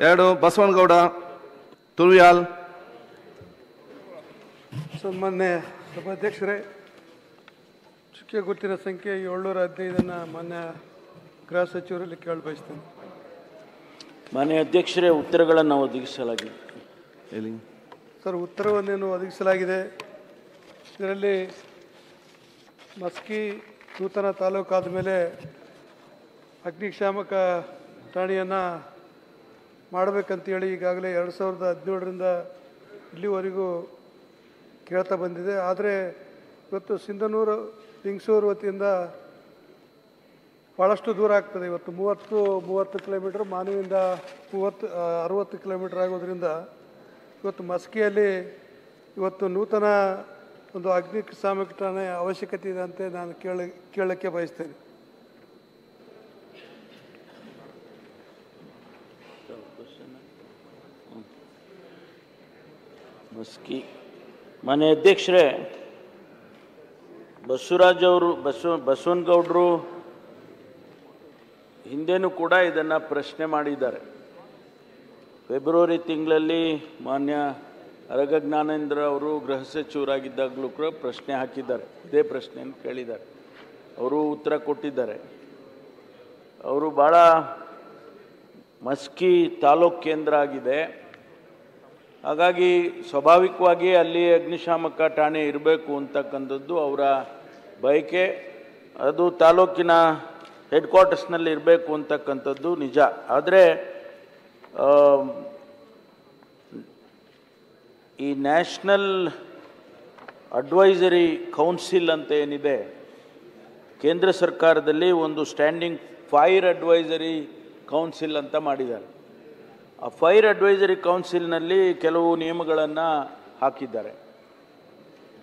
ಎರಡು ಬಸವನಗೌಡ ತುಳಿಯಾಲ್. ಸನ್ಮಾನ್ಯ ಸಭಾಧ್ಯಕ್ಷರೇ ಚುಕ್ಕೆ ಗುರುತಿನ ಸಂಖ್ಯೆ ಏಳ್ನೂರ ಹದಿನೈದನ್ನು ಮಾನ್ಯ ಗೃಹ ಸಚಿವರಲ್ಲಿ ಕೇಳಿ ಬಯಸ್ತೇನೆ. ಮಾನ್ಯ ಅಧ್ಯಕ್ಷರೇ ಉತ್ತರಗಳನ್ನು ಒದಗಿಸಲಾಗಿದೆ. ಹೇಳಿ. ಸರ್ ಉತ್ತರವನ್ನೇನು ಒದಗಿಸಲಾಗಿದೆ? ಇದರಲ್ಲಿ ಮಸ್ಕಿ ನೂತನ ತಾಲೂಕಾದ ಆದಮೇಲೆ ಅಗ್ನಿಶಾಮಕ ಠಾಣೆಯನ್ನು ಮಾಡಬೇಕಂತೇಳಿ ಈಗಾಗಲೇ ಎರಡು ಸಾವಿರದ ಹದಿನೇಳರಿಂದ ಇಲ್ಲಿವರೆಗೂ ಕೇಳ್ತಾ ಬಂದಿದೆ. ಆದರೆ ಇವತ್ತು ಸಿಂಧನೂರು ಲಿಂಗಸೂರು ವತಿಯಿಂದ ಭಾಳಷ್ಟು ದೂರ ಆಗ್ತದೆ. ಇವತ್ತು ಮೂವತ್ತು ಮೂವತ್ತು ಕಿಲೋಮೀಟ್ರ್, ಮಾನವಿಯಿಂದ ಮೂವತ್ತು ಅರುವತ್ತು ಕಿಲೋಮೀಟ್ರ್ ಆಗೋದ್ರಿಂದ ಇವತ್ತು ಮಸ್ಕಿಯಲ್ಲಿ ಇವತ್ತು ನೂತನ ಒಂದು ಅಗ್ನಿ ಠಾಣೆ ಅವಶ್ಯಕತೆ ಇದೆ ಅಂತ ನಾನು ಕೇಳ ಕೇಳಕ್ಕೆ ಬಯಸ್ತೇನೆ. ಮಸ್ಕಿ ಮಾನ್ಯ ಅಧ್ಯಕ್ಷರೇ, ಬಸವರಾಜ್ ಅವರು, ಬಸವ, ಬಸವನಗೌಡರು ಹಿಂದೆನೂ ಕೂಡ ಇದನ್ನು ಪ್ರಶ್ನೆ ಮಾಡಿದ್ದಾರೆ. ಫೆಬ್ರವರಿ ತಿಂಗಳಲ್ಲಿ ಮಾನ್ಯ ಅರಗ ಜ್ಞಾನೇಂದ್ರ ಅವರು ಗೃಹ ಸಚಿವರಾಗಿದ್ದಾಗಲೂ ಕೂಡ ಪ್ರಶ್ನೆ ಹಾಕಿದ್ದಾರೆ. ಇದೇ ಪ್ರಶ್ನೆಯನ್ನು ಕೇಳಿದ್ದಾರೆ. ಅವರು ಉತ್ತರ ಕೊಟ್ಟಿದ್ದಾರೆ. ಅವರು ಭಾಳ ಮಸ್ಕಿ ತಾಲೂಕ್ ಕೇಂದ್ರ ಆಗಿದೆ. ಹಾಗಾಗಿ ಸ್ವಾಭಾವಿಕವಾಗಿ ಅಲ್ಲಿ ಅಗ್ನಿಶಾಮಕ ಠಾಣೆ ಇರಬೇಕು ಅಂತಕ್ಕಂಥದ್ದು ಅವರ ಬಯಕೆ. ಅದು ತಾಲೂಕಿನ ಹೆಡ್ ಕ್ವಾರ್ಟರ್ಸ್ನಲ್ಲಿ ಇರಬೇಕು ಅಂತಕ್ಕಂಥದ್ದು ನಿಜ. ಆದರೆ ಈ ನ್ಯಾಷನಲ್ ಅಡ್ವೈಸರಿ ಕೌನ್ಸಿಲ್ ಅಂತ ಏನಿದೆ, ಕೇಂದ್ರ ಸರ್ಕಾರದಲ್ಲಿ ಒಂದು ಸ್ಟ್ಯಾಂಡಿಂಗ್ ಫೈರ್ ಅಡ್ವೈಸರಿ ಕೌನ್ಸಿಲ್ ಅಂತ ಮಾಡಿದ್ದಾರೆ. ಆ ಫೈರ್ ಅಡ್ವೈಸರಿ ಕೌನ್ಸಿಲ್ನಲ್ಲಿ ಕೆಲವು ನಿಯಮಗಳನ್ನು ಹಾಕಿದ್ದಾರೆ.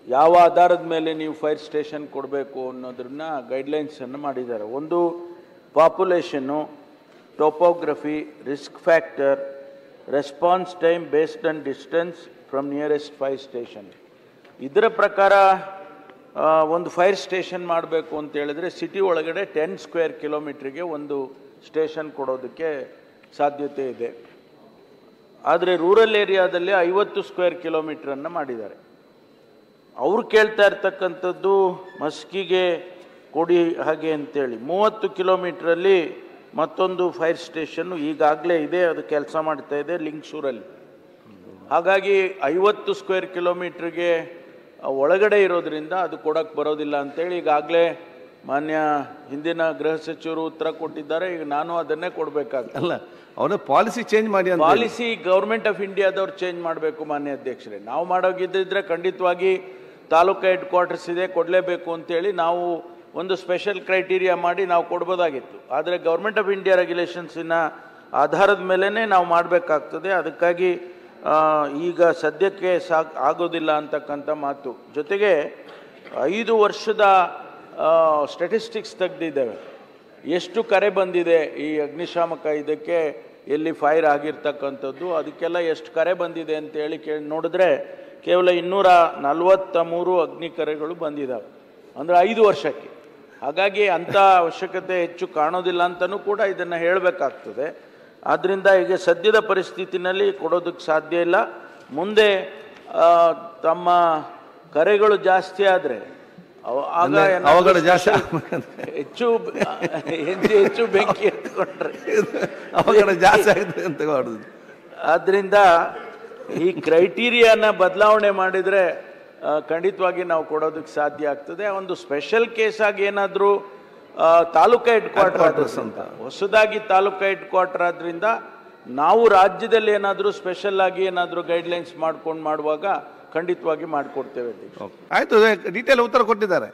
ಯಾವ ಆಧಾರದ ಮೇಲೆ ನೀವು ಫೈರ್ ಸ್ಟೇಷನ್ ಕೊಡಬೇಕು ಅನ್ನೋದನ್ನ ಗೈಡ್ಲೈನ್ಸನ್ನು ಮಾಡಿದ್ದಾರೆ. ಒಂದು, population, topography, risk factor, response time based on distance from nearest fire station. ಇದರ ಪ್ರಕಾರ ಒಂದು ಫೈರ್ ಸ್ಟೇಷನ್ ಮಾಡಬೇಕು ಅಂತ ಹೇಳಿದ್ರೆ ಸಿಟಿ ಒಳಗಡೆ ಟೆನ್ ಸ್ಕ್ವೇರ್ ಕಿಲೋಮೀಟ್ರಿಗೆ ಒಂದು ಸ್ಟೇಷನ್ ಕೊಡೋದಕ್ಕೆ ಸಾಧ್ಯತೆ ಇದೆ. ಆದರೆ ರೂರಲ್ ಏರಿಯಾದಲ್ಲಿ ಐವತ್ತು ಸ್ಕ್ವೇರ್ ಕಿಲೋಮೀಟ್ರನ್ನು ಮಾಡಿದ್ದಾರೆ. ಅವ್ರು ಕೇಳ್ತಾ ಇರ್ತಕ್ಕಂಥದ್ದು ಮಸ್ಕಿಗೆ ಕೊಡಿ ಹಾಗೆ ಅಂತೇಳಿ. ಮೂವತ್ತು ಕಿಲೋಮೀಟ್ರಲ್ಲಿ ಮತ್ತೊಂದು ಫೈರ್ ಸ್ಟೇಷನ್ನು ಈಗಾಗಲೇ ಇದೆ, ಅದು ಕೆಲಸ ಮಾಡ್ತಾ ಇದೆ ಲಿಂಗ್ಸೂರಲ್ಲಿ. ಹಾಗಾಗಿ ಐವತ್ತು ಸ್ಕ್ವೇರ್ ಕಿಲೋಮೀಟ್ರಿಗೆ ಒಳಗಡೆ ಇರೋದ್ರಿಂದ ಅದು ಕೊಡೋಕ್ಕೆ ಬರೋದಿಲ್ಲ ಅಂತೇಳಿ ಈಗಾಗಲೇ ಮಾನ್ಯ ಹಿಂದಿನ ಗೃಹ ಸಚಿವರು ಉತ್ತರ ಕೊಟ್ಟಿದ್ದಾರೆ. ಈಗ ನಾನು ಅದನ್ನೇ ಕೊಡಬೇಕಾಗ್ತದೆ. ಅಲ್ಲ ಅವನ ಪಾಲಿಸಿ ಚೇಂಜ್ ಮಾಡಿ ಪಾಲಿಸಿ ಗೌರ್ಮೆಂಟ್ ಆಫ್ ಇಂಡಿಯಾದವ್ರು ಚೇಂಜ್ ಮಾಡಬೇಕು ಮಾನ್ಯ ಅಧ್ಯಕ್ಷರೇ. ನಾವು ಮಾಡೋಗಿದ್ದಿದ್ರೆ ಖಂಡಿತವಾಗಿ ತಾಲೂಕು ಹೆಡ್ ಕ್ವಾರ್ಟರ್ಸ್ ಇದೆ ಕೊಡಲೇಬೇಕು ಅಂತೇಳಿ ನಾವು ಒಂದು ಸ್ಪೆಷಲ್ ಕ್ರೈಟೀರಿಯಾ ಮಾಡಿ ನಾವು ಕೊಡ್ಬೋದಾಗಿತ್ತು. ಆದರೆ ಗೌರ್ಮೆಂಟ್ ಆಫ್ ಇಂಡಿಯಾ ರೆಗ್ಯುಲೇಷನ್ಸಿನ ಆಧಾರದ ಮೇಲೇ ನಾವು ಮಾಡಬೇಕಾಗ್ತದೆ. ಅದಕ್ಕಾಗಿ ಈಗ ಸದ್ಯಕ್ಕೆ ಸಾಕ್ ಆಗೋದಿಲ್ಲ ಅಂತಕ್ಕಂಥ ಮಾತು. ಜೊತೆಗೆ ಐದು ವರ್ಷದ ಸ್ಟೆಟಿಸ್ಟಿಕ್ಸ್ ತೆಗೆದಿದ್ದೇವೆ. ಎಷ್ಟು ಕರೆ ಬಂದಿದೆ ಈ ಅಗ್ನಿಶಾಮಕ ಇದಕ್ಕೆ, ಎಲ್ಲಿ ಫೈರ್ ಆಗಿರ್ತಕ್ಕಂಥದ್ದು, ಅದಕ್ಕೆಲ್ಲ ಎಷ್ಟು ಕರೆ ಬಂದಿದೆ ಅಂತೇಳಿ ಕೇಳಿ, ನೋಡಿದ್ರೆ ಕೇವಲ ಇನ್ನೂರ ನಲವತ್ತ ಮೂರು ಅಗ್ನಿ ಕರೆಗಳು ಬಂದಿದ್ದಾವೆ ಅಂದರೆ ಐದು ವರ್ಷಕ್ಕೆ. ಹಾಗಾಗಿ ಅಂಥ ಅವಶ್ಯಕತೆ ಹೆಚ್ಚು ಕಾಣೋದಿಲ್ಲ ಅಂತಲೂ ಕೂಡ ಇದನ್ನು ಹೇಳಬೇಕಾಗ್ತದೆ. ಆದ್ದರಿಂದ ಈಗ ಸದ್ಯದ ಪರಿಸ್ಥಿತಿನಲ್ಲಿ ಕೊಡೋದಕ್ಕೆ ಸಾಧ್ಯ ಇಲ್ಲ. ಮುಂದೆ ತಮ್ಮ ಕರೆಗಳು ಜಾಸ್ತಿ ಆದರೆ ಆಗ ಜಾಸ್ತಿ ಹೆಚ್ಚು ಹೆಚ್ಚು ಹೆಚ್ಚು ಬೆಂಕಿ ಅವಘಡ ಜಾಸ್ತಿ ಅಂತ ಮಾಡುದು ಆದ್ರಿಂದ ಈ ಕ್ರೈಟೀರಿಯಾನ ಬದಲಾವಣೆ ಮಾಡಿದರೆ ಖಂಡಿತವಾಗಿ ನಾವು ಕೊಡೋದಕ್ಕೆ ಸಾಧ್ಯ ಆಗ್ತದೆ. ಒಂದು ಸ್ಪೆಷಲ್ ಕೇಸ್ ಆಗಿ ಏನಾದರೂ ತಾಲೂಕು ಹೆಡ್ ಕ್ವಾರ್ಟರ್ ಅಂತ. ಹೊಸದಾಗಿ ತಾಲೂಕು ಹೆಡ್ ಕ್ವಾರ್ಟರ್ ಆದ್ರಿಂದ ನಾವು ರಾಜ್ಯದಲ್ಲಿ ಏನಾದರೂ ಸ್ಪೆಷಲ್ ಆಗಿ ಏನಾದರೂ ಗೈಡ್ಲೈನ್ಸ್ ಮಾಡ್ಕೊಂಡು ಮಾಡುವಾಗ ಖಂಡಿತವಾಗಿ ಮಾಡಿಕೊಡ್ತೇವೆ ಆಯ್ತು ಡೀಟೇಲ್ ಉತ್ತರ ಕೊಟ್ಟಿದ್ದಾರೆ.